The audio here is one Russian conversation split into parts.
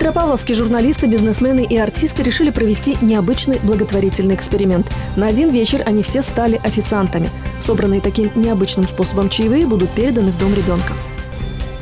Петропавловские журналисты, бизнесмены и артисты решили провести необычный благотворительный эксперимент. На один вечер они все стали официантами. Собранные таким необычным способом чаевые будут переданы в дом ребенка.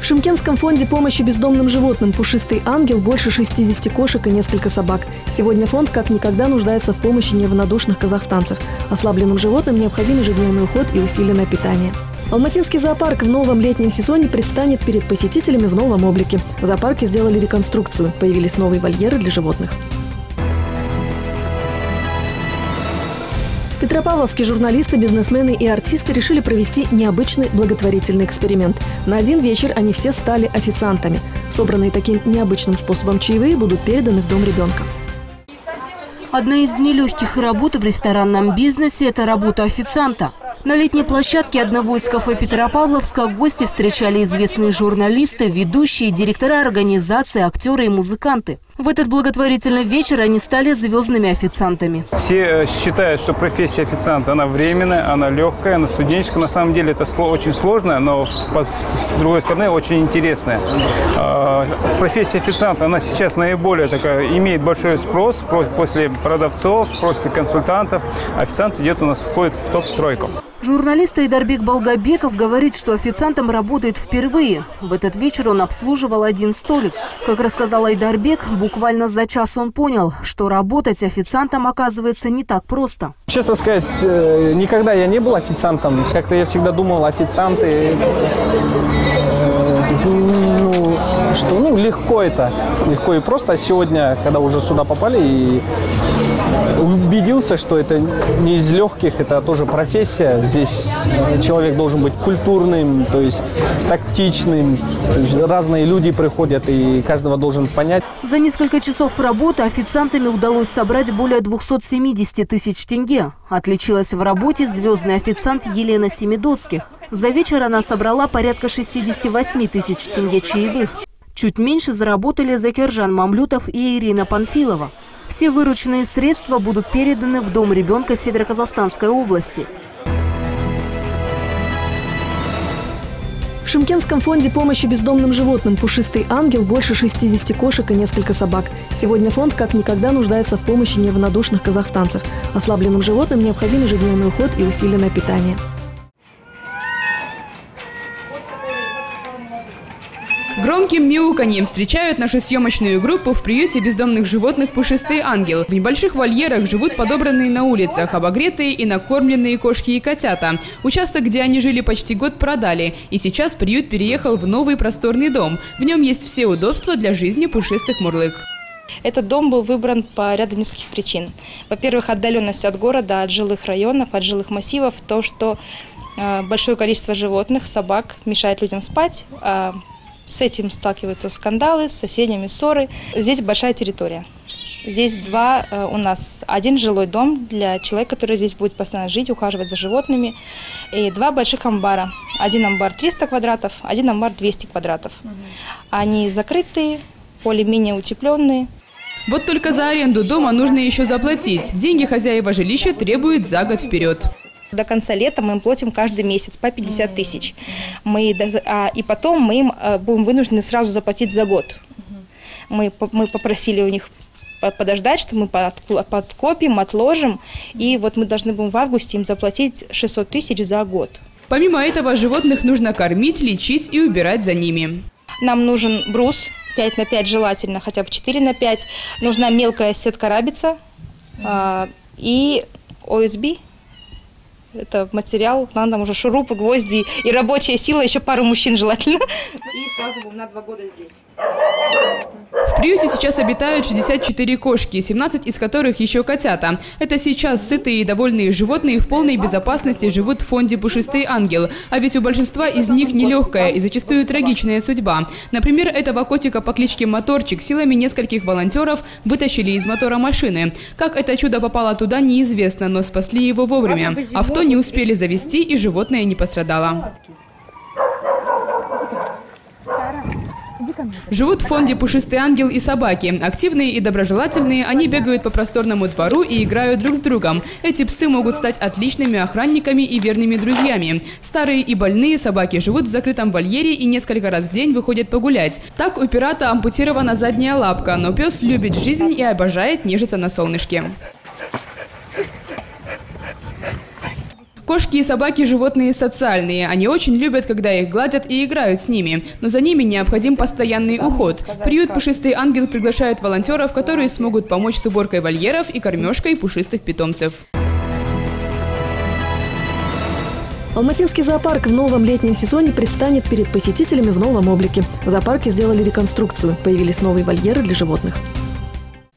В Шимкенском фонде помощи бездомным животным «Пушистый ангел» больше 60 кошек и несколько собак. Сегодня фонд как никогда нуждается в помощи неравнодушных казахстанцев. Ослабленным животным необходим ежедневный уход и усиленное питание. Алматинский зоопарк в новом летнем сезоне предстанет перед посетителями в новом облике. В зоопарке сделали реконструкцию, появились новые вольеры для животных. В Петропавловске журналисты, бизнесмены и артисты решили провести необычный благотворительный эксперимент. На один вечер они все стали официантами. Собранные таким необычным способом чаевые будут переданы в дом ребенка. Одна из нелегких работ в ресторанном бизнесе – это работа официанта. На летней площадке одного из кафе Петропавловска гости встречали известные журналисты, ведущие, директора организации, актеры и музыканты. В этот благотворительный вечер они стали звездными официантами. Все э, считают, что профессия официанта, она временная, она легкая, она студенческая. На самом деле это очень сложно, но с другой стороны очень интересная. А, профессия официанта, она сейчас наиболее такая, имеет большой спрос после продавцов, после консультантов. Официант идет у нас, входит в топ-тройку. Журналист Айдарбек Балгабеков говорит, что официантом работает впервые. В этот вечер он обслуживал один столик. Как рассказал Айдарбек, буквально за час он понял, что работать официантом оказывается не так просто. Честно сказать, э, никогда я не был официантом. Как-то я всегда думал, официанты что ну, легко это, легко и просто. А сегодня, когда уже сюда попали, и убедился, что это не из легких, это тоже профессия. Здесь человек должен быть культурным, то есть тактичным. То есть разные люди приходят, и каждого должен понять. За несколько часов работы официантами удалось собрать более 270 тысяч тенге. Отличилась в работе звездный официант Елена Семидоцких. За вечер она собрала порядка 68 тысяч тенге чаевых. Чуть меньше заработали Закержан Мамлютов и Ирина Панфилова. Все вырученные средства будут переданы в Дом ребенка Северо-Казахстанской области. В Шимкенском фонде помощи бездомным животным «Пушистый ангел» больше 60 кошек и несколько собак. Сегодня фонд как никогда нуждается в помощи неравнодушных казахстанцев. Ослабленным животным необходим ежедневный уход и усиленное питание. Громким мяуканьем встречают нашу съемочную группу в приюте бездомных животных «Пушистый ангел». В небольших вольерах живут подобранные на улицах, обогретые и накормленные кошки и котята. Участок, где они жили почти год, продали. И сейчас приют переехал в новый просторный дом. В нем есть все удобства для жизни пушистых мурлык. Этот дом был выбран по ряду нескольких причин. Во-первых, отдаленность от города, от жилых районов, от жилых массивов, то, что э, большое количество животных, собак мешает людям спать, а с этим сталкиваются скандалы, с соседями ссоры. Здесь большая территория. Здесь два э, у нас, один жилой дом для человека, который здесь будет постоянно жить, ухаживать за животными, и два больших амбара. Один амбар 300 квадратов, один амбар 200 квадратов. Они закрытые, более-менее утепленные. Вот только за аренду дома нужно еще заплатить. Деньги хозяева жилища требуют за год вперед. До конца лета мы им платим каждый месяц по 50 тысяч. Мы, а, и потом мы им а, будем вынуждены сразу заплатить за год. Мы, мы попросили у них подождать, что мы под, подкопим, отложим. И вот мы должны будем в августе им заплатить 600 тысяч за год. Помимо этого, животных нужно кормить, лечить и убирать за ними. Нам нужен брус 5 на 5 желательно, хотя бы 4 на 5. Нужна мелкая сетка рабица э, и OSB это материал, там уже шурупы, гвозди и рабочая сила, еще пару мужчин желательно. И сразу на два года здесь. Приюте сейчас обитают 64 кошки, 17 из которых еще котята. Это сейчас сытые и довольные животные в полной безопасности живут в фонде «Пушистый ангел». А ведь у большинства из них нелегкая и зачастую трагичная судьба. Например, этого котика по кличке Моторчик силами нескольких волонтеров вытащили из мотора машины. Как это чудо попало туда, неизвестно, но спасли его вовремя. Авто не успели завести и животное не пострадало. Живут в фонде «Пушистый ангел» и собаки. Активные и доброжелательные, они бегают по просторному двору и играют друг с другом. Эти псы могут стать отличными охранниками и верными друзьями. Старые и больные собаки живут в закрытом вольере и несколько раз в день выходят погулять. Так у пирата ампутирована задняя лапка, но пес любит жизнь и обожает нежиться на солнышке. Кошки и собаки – животные социальные. Они очень любят, когда их гладят и играют с ними. Но за ними необходим постоянный уход. Приют «Пушистый ангел» приглашает волонтеров, которые смогут помочь с уборкой вольеров и кормежкой пушистых питомцев. Алматинский зоопарк в новом летнем сезоне предстанет перед посетителями в новом облике. В зоопарке сделали реконструкцию. Появились новые вольеры для животных.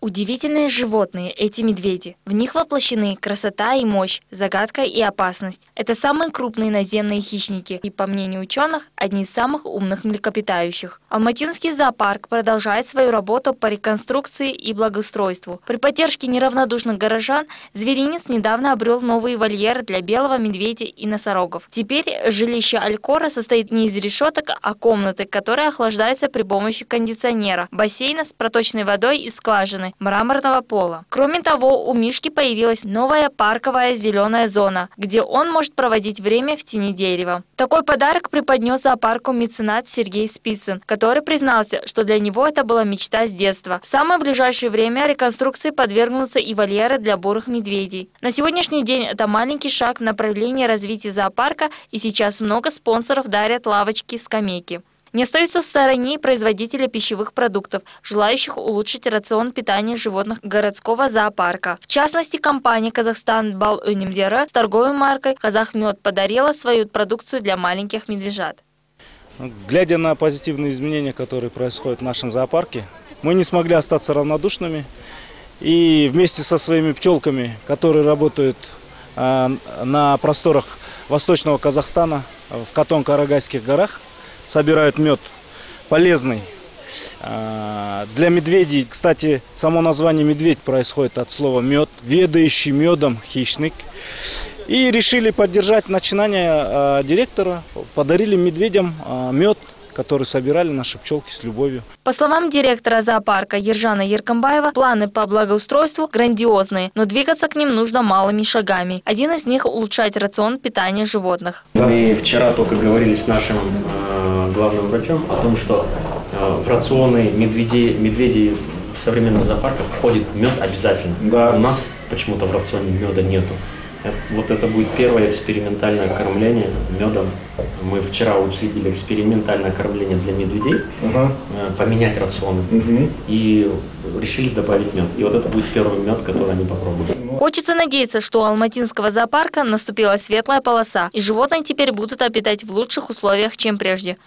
Удивительные животные эти медведи. В них воплощены красота и мощь, загадка и опасность. Это самые крупные наземные хищники и, по мнению ученых, одни из самых умных млекопитающих. Алматинский зоопарк продолжает свою работу по реконструкции и благоустройству. При поддержке неравнодушных горожан зверинец недавно обрел новые вольеры для белого медведя и носорогов. Теперь жилище Алькора состоит не из решеток, а комнаты, которые охлаждаются при помощи кондиционера, бассейна с проточной водой и скважины, мраморного пола. Кроме того, у Мишки появилась новая парковая зеленая зона, где он может проводить время в тени дерева. Такой подарок преподнес зоопарку меценат Сергей Спицын, который признался, что для него это была мечта с детства. В самое ближайшее время реконструкции подвергнутся и вольеры для бурых медведей. На сегодняшний день это маленький шаг в направлении развития зоопарка, и сейчас много спонсоров дарят лавочки, скамейки. Не остаются в стороне производители пищевых продуктов, желающих улучшить рацион питания животных городского зоопарка. В частности, компания «Казахстан Бал Önimдері» с торговой маркой «Казахмед» подарила свою продукцию для маленьких медвежат. Глядя на позитивные изменения, которые происходят в нашем зоопарке, мы не смогли остаться равнодушными. И вместе со своими пчелками, которые работают а, на просторах восточного Казахстана, в Катон-Карагайских горах, собирают мед полезный. А, для медведей, кстати, само название медведь происходит от слова мед, ведающий медом хищник. И решили поддержать начинание а, директора, подарили медведям а, мед, который собирали наши пчелки с любовью. По словам директора зоопарка Ержана Еркомбаева, планы по благоустройству грандиозные, но двигаться к ним нужно малыми шагами. Один из них – улучшать рацион питания животных. Мы вчера только говорили с нашим э, главным врачом о том, что э, в рационы медведей, медведей в современных зоопарках входит мед обязательно. Да. У нас почему-то в рационе меда нету. Вот это будет первое экспериментальное кормление медом. Мы вчера учредили экспериментальное кормление для медведей, угу. поменять рационы угу. и решили добавить мед. И вот это будет первый мед, который они попробуют. Хочется надеяться, что у Алматинского зоопарка наступила светлая полоса, и животные теперь будут обитать в лучших условиях, чем прежде.